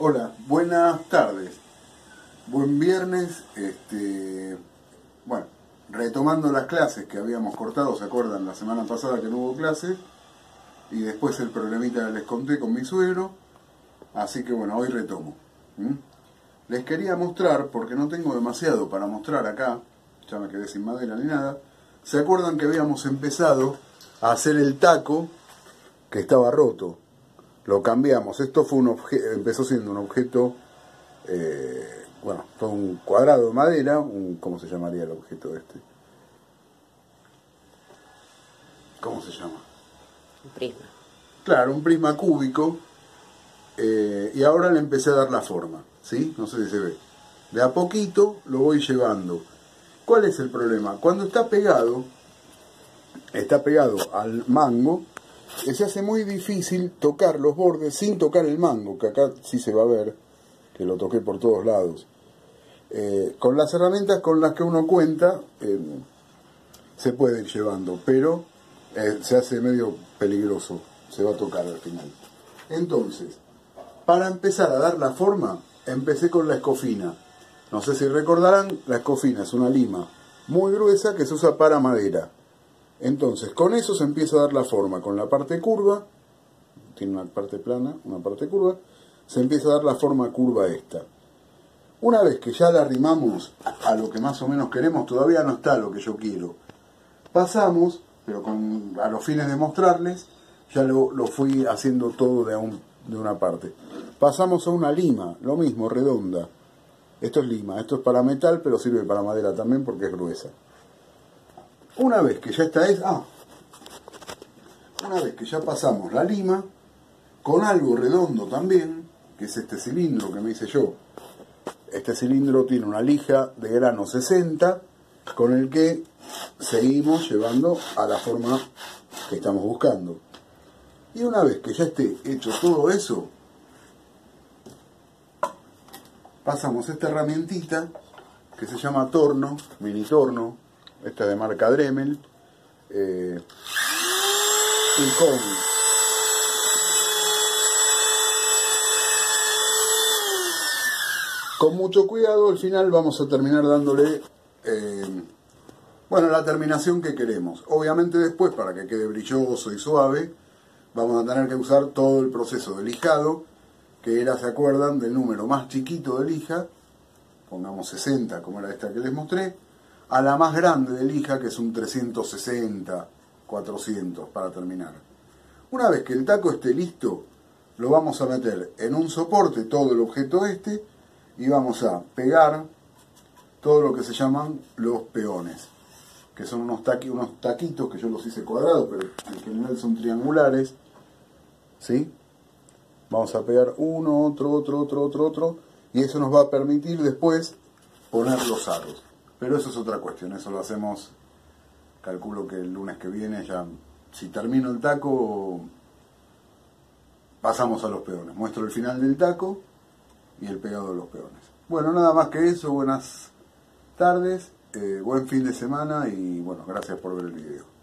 Hola, buenas tardes. Buen viernes. Este, bueno, retomando las clases que habíamos cortado, ¿se acuerdan? La semana pasada que no hubo clases. Y después el problemita les conté con mi suegro. Así que bueno, hoy retomo. Les quería mostrar, porque no tengo demasiado para mostrar acá, ya me quedé sin madera ni nada. ¿Se acuerdan que habíamos empezado a hacer el taco que estaba roto? Lo cambiamos. Esto fue un empezó siendo un objeto, eh, bueno, todo un cuadrado de madera, un, ¿cómo se llamaría el objeto este? ¿Cómo se llama? Un prisma. Claro, un prisma cúbico. Eh, y ahora le empecé a dar la forma, ¿sí? No sé si se ve. De a poquito lo voy llevando. ¿Cuál es el problema? Cuando está pegado, está pegado al mango, se hace muy difícil tocar los bordes sin tocar el mango, que acá sí se va a ver, que lo toqué por todos lados. Eh, con las herramientas con las que uno cuenta, eh, se puede ir llevando, pero eh, se hace medio peligroso, se va a tocar al final. Entonces, para empezar a dar la forma, empecé con la escofina. No sé si recordarán, la escofina es una lima muy gruesa que se usa para madera. Entonces, con eso se empieza a dar la forma, con la parte curva, tiene una parte plana, una parte curva, se empieza a dar la forma curva esta. Una vez que ya la arrimamos a lo que más o menos queremos, todavía no está lo que yo quiero. Pasamos, pero con, a los fines de mostrarles, ya lo, fui haciendo todo de, de una parte. Pasamos a una lima, lo mismo, redonda. Esto es lima, esto es para metal, pero sirve para madera también porque es gruesa. Una vez que ya está es, ah, una vez que ya pasamos la lima, con algo redondo también, que es este cilindro que me hice yo. Este cilindro tiene una lija de grano 60, con el que seguimos llevando a la forma que estamos buscando. Y una vez que ya esté hecho todo eso, pasamos esta herramientita que se llama torno, mini torno, esta de marca Dremel, eh, y con con mucho cuidado al final vamos a terminar dándole eh, bueno la terminación que queremos. Obviamente después para que quede brilloso y suave vamos a tener que usar todo el proceso de lijado que era se acuerdan del número más chiquito de lija pongamos 60 como era esta que les mostré a la más grande de lija, que es un 360, 400 para terminar. Una vez que el taco esté listo, lo vamos a meter en un soporte, todo el objeto este, y vamos a pegar todo lo que se llaman los peones, que son unos, unos taquitos que yo los hice cuadrados, pero en general son triangulares, ¿sí? Vamos a pegar uno, otro, otro, otro, otro, otro, y eso nos va a permitir después poner los aros. Pero eso es otra cuestión, eso lo hacemos, calculo que el lunes que viene ya, si termino el taco, pasamos a los peones. Muestro el final del taco y el pegado de los peones. Bueno, nada más que eso, buenas tardes, eh, buen fin de semana y bueno, gracias por ver el video.